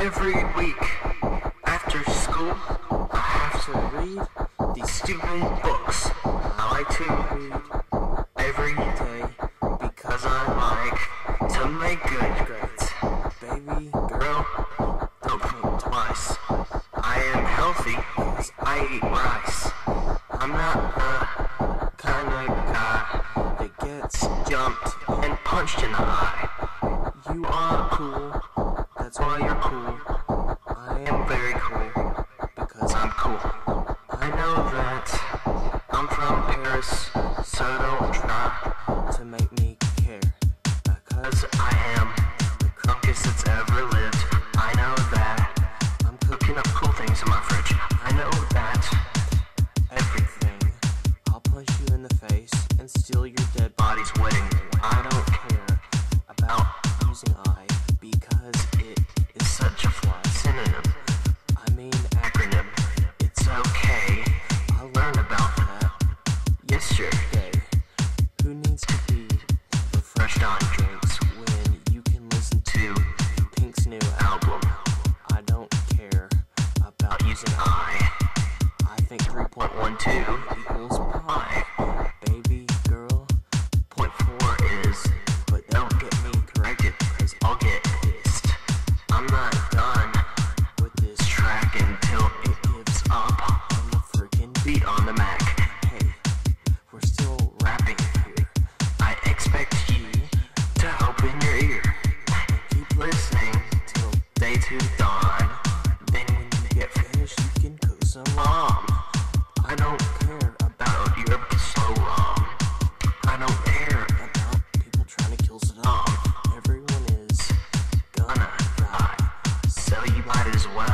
Every week after school, I have to Read these stupid books. I like to read every day because I like to make good grades. baby Girl, don't think twice. I am healthy because I eat rice. I'm not the kind of guy that gets jumped and punched in the eye. you are cool. That's why you're cool. I am very cool because I'm cool. I know that I'm from Paris, so don't try. to make me care. Because I am the drunkest that's ever lived. I know that I'm cooking up cool things in my fridge. I know that everything, I'll punch you in the face and steal your dead body's wedding. When you can listen to Pink's new album. I don't care about using I. I think 3.12 to dawn. Then when you get finished, you can cook some mom. I don't care about your so wrong. I don't care about people trying to kill Saddam. Everyone is gonna die, so you might as well.